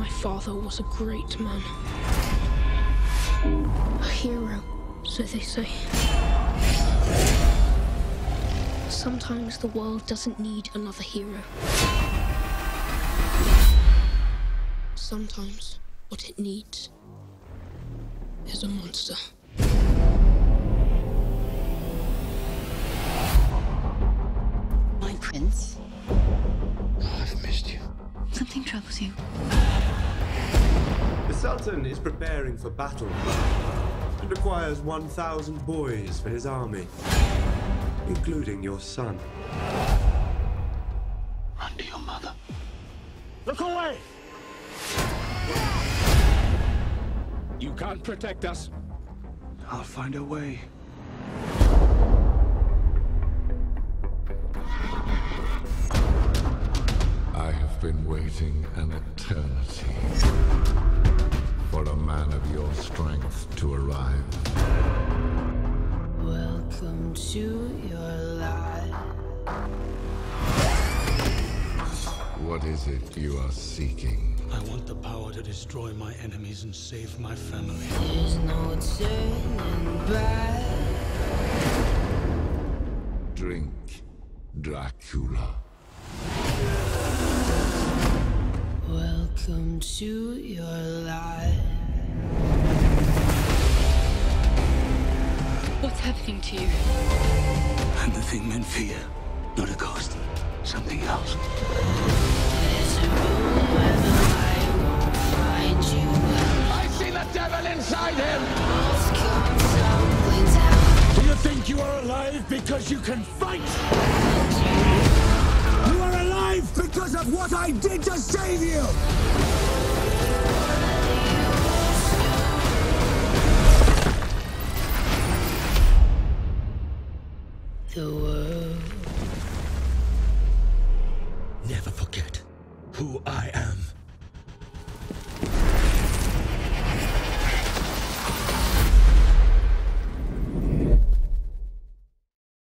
My father was a great man. A hero, so they say. Sometimes the world doesn't need another hero. Sometimes what it needs is a monster. My prince, oh, I've missed you. something troubles you. The Sultan is preparing for battle. It requires 1,000 boys for his army, including your son. Run to your mother. Look away! You can't protect us. I'll find a way. I have been waiting an eternity your strength to arrive. Welcome to your life. What is it you are seeking? I want the power to destroy my enemies and save my family. There's no turning back. Drink, Dracula. Welcome to your What's happening to you? I'm the thing men fear. Not a ghost. Something else. There's a room where the light won't find you. I see the devil inside him! Walls come tumbling down. Do you think you are alive because you can fight? You are alive because of what I did to save you!